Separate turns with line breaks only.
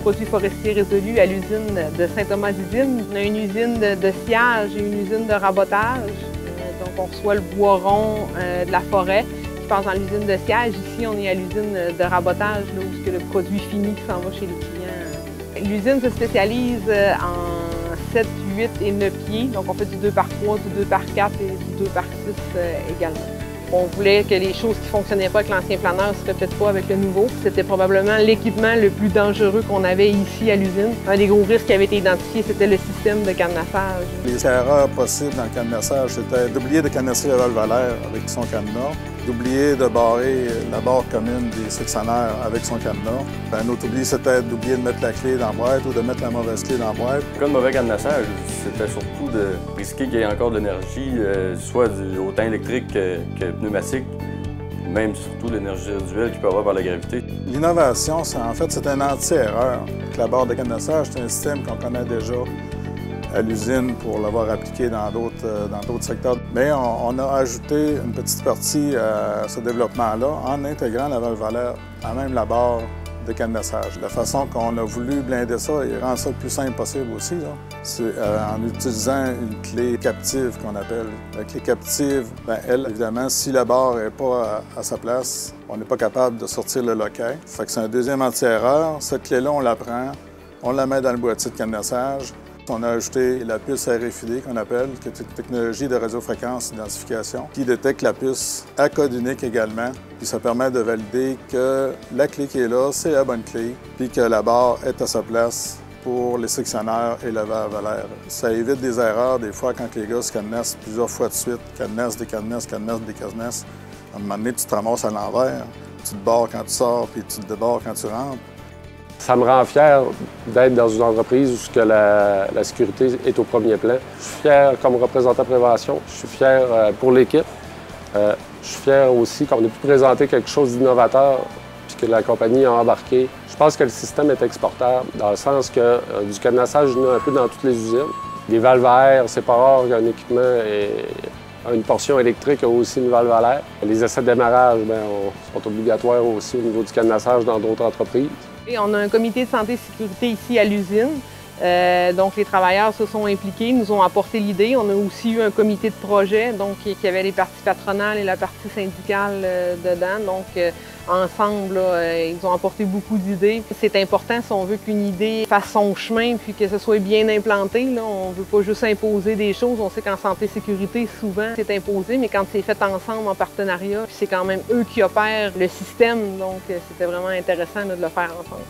produits forestiers résolus à l'usine de Saint-Thomas-d'Usine. On a une usine de, sciage et une usine de rabotage. Euh, donc, on reçoit le bois rond euh, de la forêt qui passe dans l'usine de siège. Ici, on est à l'usine de rabotage, là, où le produit fini qui s'en va chez les clients. L'usine se spécialise euh, en 7, 8 et 9 pieds. Donc, on fait du 2 par 3, du 2 par 4 et du 2 par 6 également. On voulait que les choses qui fonctionnaient pas avec l'ancien planeur se répètent pas avec le nouveau. C'était probablement l'équipement le plus dangereux qu'on avait ici à l'usine. Un des gros risques qui avait été identifié, c'était le système de cadenassage.
Les erreurs possibles dans le cadenassage, c'était d'oublier de cadenasser le valve à avec son cadenas, d'oublier de barrer la barre commune des sectionnaires avec son cadenas. Un autre oubli, c'était d'oublier de mettre la clé dans la boîte ou de mettre la mauvaise clé dans la boîte.
Le mauvais cadenassage, c'était surtout de risquer qu'il y ait encore de l'énergie, euh, soit du, autant électrique que, pneumatique, même surtout l'énergie résiduelle qu'il peut avoir par la gravité.
L'innovation, en fait, c'est un anti-erreur. La barre de cadenassage, c'est un système qu'on connaît déjà à l'usine pour l'avoir appliqué dans d'autres euh, secteurs. Mais on, a ajouté une petite partie à ce développement-là en intégrant la valve à même la barre de cadenassage. La façon qu'on a voulu blinder ça et rendre ça le plus simple possible aussi, c'est euh, en utilisant une clé captive qu'on appelle. La clé captive, bien, elle, évidemment, si la barre n'est pas à, sa place, on n'est pas capable de sortir le loquet. Fait que c'est un deuxième anti-erreur. Cette clé-là, on la prend, on la met dans le boîtier de cadenassage, on a ajouté la puce RFID qu'on appelle, qui est une technologie de radiofréquence d'identification, qui détecte la puce à code unique également. Puis ça permet de valider que la clé qui est là, c'est la bonne clé, puis que la barre est à sa place pour les sectionnaires et le l'air. Ça évite des erreurs, des fois, quand les gars se cadenassent plusieurs fois de suite, cadenassent, décadenassent, cadenassent, décadenassent. À un moment donné, tu te ramasses à l'envers. Tu te barres quand tu sors, puis tu te débarres quand tu rentres.
Ça me rend fier d'être dans une entreprise où que la, sécurité est au premier plan. Je suis fier comme représentant prévention, je suis fier euh, pour l'équipe. Euh, je suis fier aussi qu'on ait pu présenter quelque chose d'innovateur puis que la compagnie a embarqué. Je pense que le système est exportable dans le sens que euh, du cadenassage, en a un peu dans toutes les usines. Les valves à air, c'est pas rare qu'un équipement ait une portion électrique a aussi une valve à l'air. Les essais de démarrage bien, sont obligatoires aussi au niveau du cadenassage dans d'autres entreprises.
On a un comité de santé et sécurité ici à l'usine. Euh, donc, les travailleurs se sont impliqués, nous ont apporté l'idée. On a aussi eu un comité de projet, donc qui, avait les parties patronales et la partie syndicale euh, dedans. Donc, euh, ensemble, ils ont apporté beaucoup d'idées. C'est important si on veut qu'une idée fasse son chemin puis que ce soit bien implanté. On ne veut pas juste imposer des choses. On sait qu'en santé et sécurité, souvent, c'est imposé, mais quand c'est fait ensemble, en partenariat, c'est quand même eux qui opèrent le système. Donc, c'était vraiment intéressant de le faire ensemble.